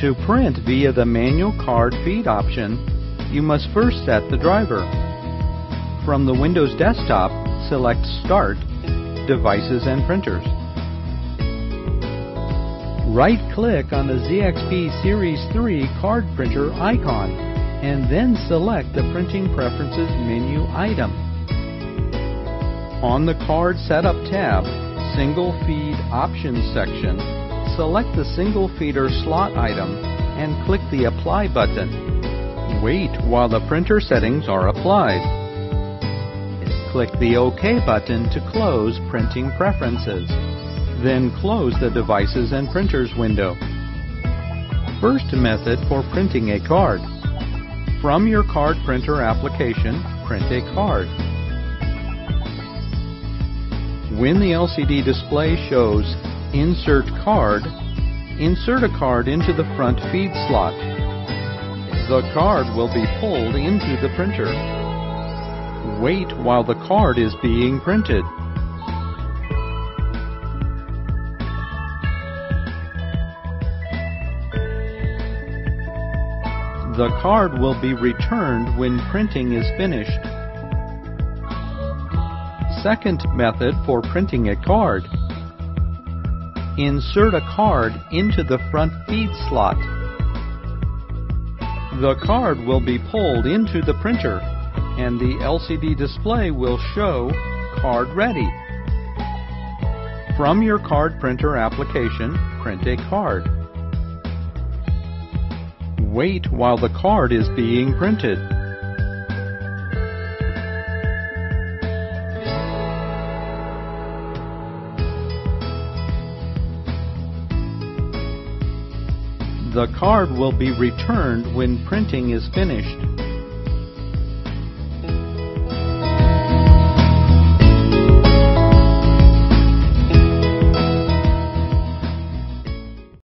To print via the manual card feed option, you must first set the driver. From the Windows desktop, select Start, Devices and Printers. Right-click on the ZXP Series 3 card printer icon and then select the Printing Preferences menu item. On the Card Setup tab, Single Feed Options section, select the single feeder slot item and click the Apply button. Wait while the printer settings are applied. Click the OK button to close Printing Preferences. Then close the Devices and Printers window. First method for printing a card. From your card printer application, print a card. When the LCD display shows Insert Card, insert a card into the front feed slot. The card will be pulled into the printer. Wait while the card is being printed. The card will be returned when printing is finished. Second method for printing a card. Insert a card into the front feed slot. The card will be pulled into the printer and the LCD display will show Card Ready. From your card printer application, print a card. Wait while the card is being printed. The card will be returned when printing is finished.